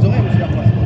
ils auraient aussi la.